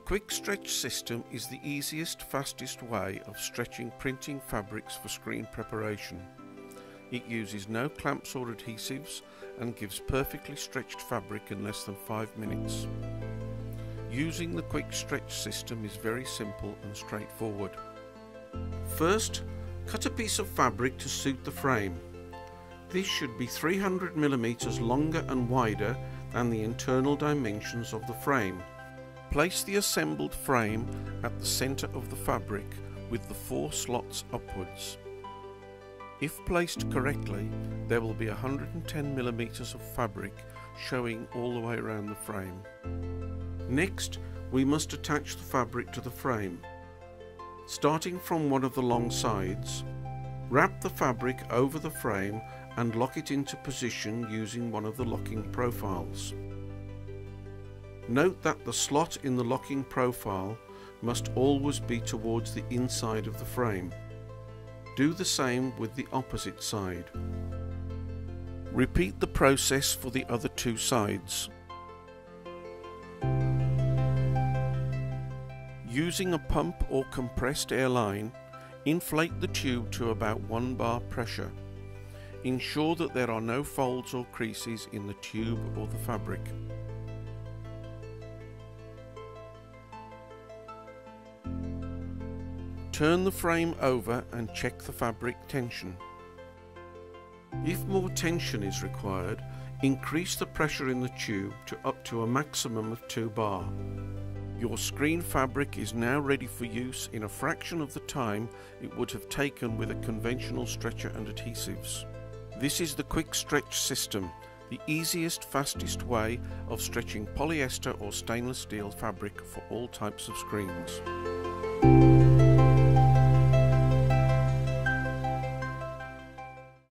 Kwik Stretch System is the easiest, fastest way of stretching printing fabrics for screen preparation. It uses no clamps or adhesives and gives perfectly stretched fabric in less than 5 minutes. Using the Kwik Stretch System is very simple and straightforward. First, cut a piece of fabric to suit the frame. This should be 300mm longer and wider than the internal dimensions of the frame. Place the assembled frame at the centre of the fabric with the four slots upwards. If placed correctly, there will be 110mm of fabric showing all the way around the frame. Next, we must attach the fabric to the frame. Starting from one of the long sides, wrap the fabric over the frame and lock it into position using one of the locking profiles. Note that the slot in the locking profile must always be towards the inside of the frame. Do the same with the opposite side. Repeat the process for the other two sides. Using a pump or compressed air line, inflate the tube to about 1 bar pressure. Ensure that there are no folds or creases in the tube or the fabric. Turn the frame over and check the fabric tension. If more tension is required, increase the pressure in the tube to up to a maximum of 2 bar. Your screen fabric is now ready for use in a fraction of the time it would have taken with a conventional stretcher and adhesives. This is the Kwik Stretch System, the easiest fastest way of stretching polyester or stainless steel fabric for all types of screens.